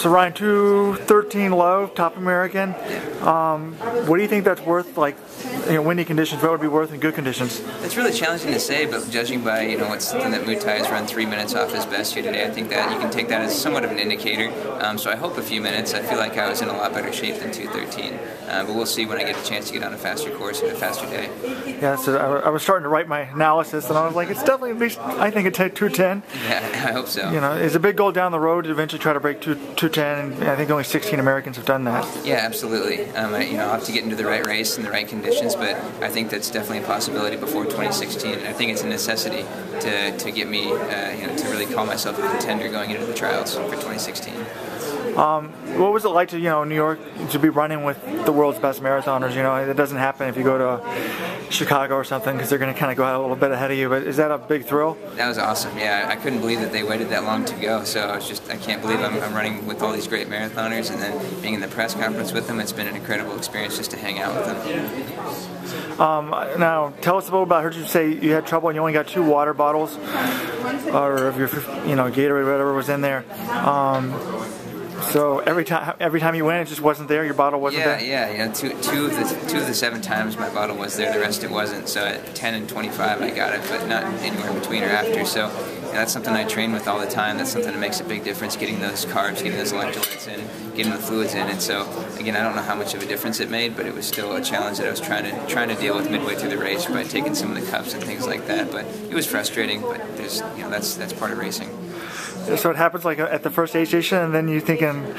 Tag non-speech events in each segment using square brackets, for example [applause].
So Ryan, 213 low, top American. Um, what do you think that's worth, like, you know, windy conditions? What would be worth in good conditions? It's really challenging to say, but judging by, you know, what's something that Mutai has run three minutes off his best here today, I think that you can take that as somewhat of an indicator. Um, so I hope a few minutes. I feel like I was in a lot better shape than 213. Uh, but we'll see when I get a chance to get on a faster course and a faster day. Yeah, so I, I was starting to write my analysis, and I was like, it's definitely at least, I think it's 210. Yeah, [laughs] I hope so. You know, it's a big goal down the road to eventually try to break 210, and I think only 16 Americans have done that. Yeah, absolutely. Um, I, you know, I'll have to get into the right race and the right conditions, but I think that's definitely a possibility before 2016. I think it's a necessity to, to get me, uh, you know, to really call myself a contender going into the trials for 2016. Um, what was it like to, you know, New York to be running with the world's best marathoners? You know, it doesn't happen if you go to Chicago or something because they're going to kind of go out a little bit ahead of you. But is that a big thrill? That was awesome. Yeah, I couldn't believe that they waited that long to go. So I was just, I can't believe I'm, I'm running with all these great marathoners, and then being in the press conference with them. It's been an incredible experience just to hang out with them. Um, now, tell us a little about. I heard you say you had trouble and you only got two water bottles, or if your, you know, Gatorade, whatever was in there. Um, so every time, every time you went, it just wasn't there. Your bottle wasn't yeah, there. Yeah, yeah. two, two of the two of the seven times my bottle was there. The rest it wasn't. So at 10 and 25, I got it, but not anywhere in between or after. So that's something I train with all the time. That's something that makes a big difference. Getting those carbs, getting those electrolytes in, getting the fluids in. And so again, I don't know how much of a difference it made, but it was still a challenge that I was trying to trying to deal with midway through the race by taking some of the cups and things like that. But it was frustrating. But there's you know that's that's part of racing. So it happens like at the first aid station, and then you're thinking,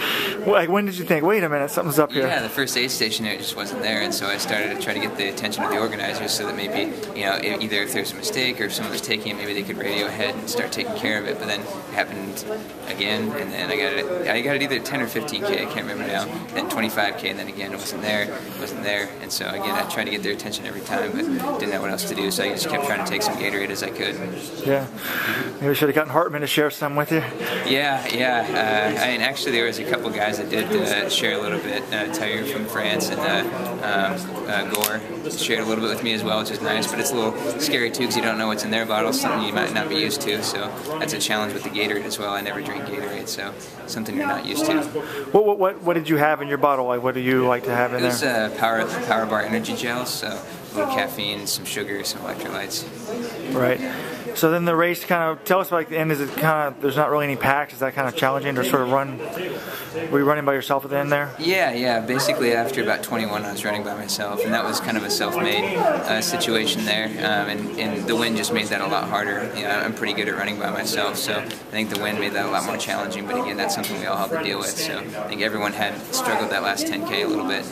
like, when did you think, wait a minute, something's up here? Yeah, the first aid station it just wasn't there, and so I started to try to get the attention of the organizers so that maybe, you know, either if there's a mistake or if someone was taking it, maybe they could radio ahead and start taking care of it. But then it happened again, and then I got it. I got it either 10 or 15k, I can't remember now. Then 25k, and then again it wasn't there, it wasn't there, and so again I tried to get their attention every time, but didn't know what else to do, so I just kept trying to take some Gatorade as I could. Yeah, maybe should have gotten Hartmann to share some with you. Yeah, yeah. Uh, I mean, actually, there was a couple guys that did uh, share a little bit. Uh, Tyre from France and uh, um, uh, Gore shared a little bit with me as well, which is nice. But it's a little scary too because you don't know what's in their bottles, something you might not be used to. So that's a challenge with the Gatorade as well. I never drink Gatorade, so something you're not used to. What what what, what did you have in your bottle? Like, what do you like to have in it was, there? It was power power bar energy gels, so a little caffeine, some sugar, some electrolytes. Right. So then the race kind of tell us about the end. Is it kind of there's not really any packs? Is that kind of challenging to sort of run? Were you running by yourself at the end there? Yeah, yeah. Basically, after about 21, I was running by myself, and that was kind of a self-made uh, situation there. Um, and, and the wind just made that a lot harder. You know, I'm pretty good at running by myself, so I think the wind made that a lot more challenging. But again, that's something we all have to deal with. So I think everyone had struggled that last 10k a little bit.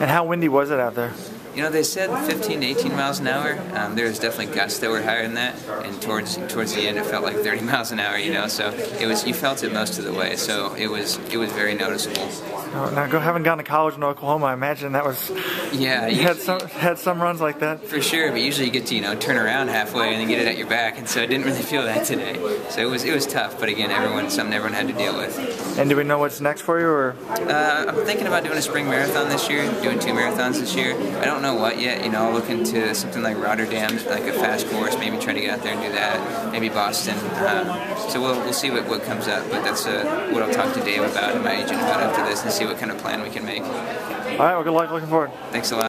And how windy was it out there? You know, they said 15 to 18 miles an hour. Um, there was definitely gusts that were higher than that, and towards towards the end, it felt like 30 [laughs] miles an hour. You know, so it was you felt it most of the way. So it was it was very noticeable. Oh, now, go having gone to college in Oklahoma, I imagine that was. Yeah, you had some had some runs like that. For sure, but usually you get to you know turn around halfway and then get it at your back, and so I didn't really feel that today. So it was it was tough, but again, everyone something everyone had to deal with. And do we know what's next for you, or? Uh, I'm thinking about doing a spring marathon this year, doing two marathons this year. I don't know what yet. You know, I'll look into something like Rotterdam, like a fast course, maybe try to get out there and do that. Maybe Boston. Um, so we'll, we'll see what, what comes up, but that's uh, what I'll talk to Dave about and my agent about after this and see what kind of plan we can make. All right, well, good luck. Looking forward. Thanks a lot.